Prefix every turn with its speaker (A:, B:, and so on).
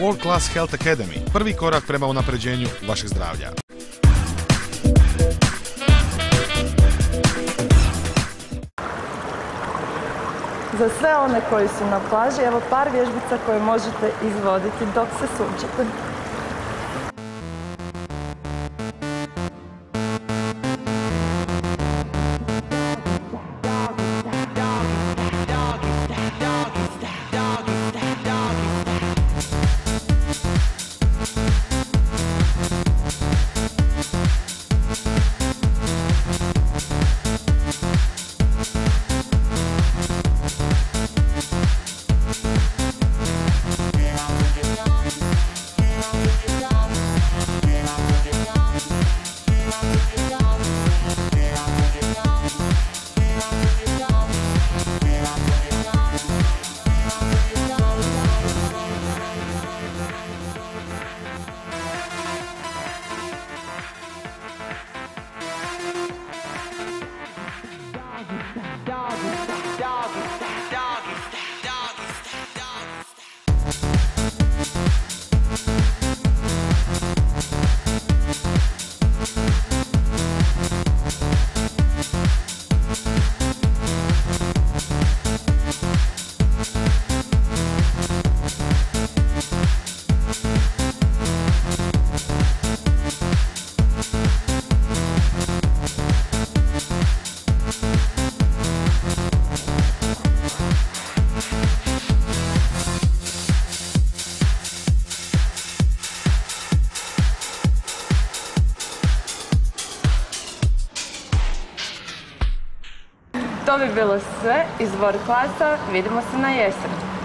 A: World Class Health Academy, prvi korak prema unapređenju vašeg zdravlja.
B: Za sve one koji su na plaži, evo par vježbica koje možete izvoditi dok se sunčite. To bi bilo sve iz World. Vidimo se na jesen.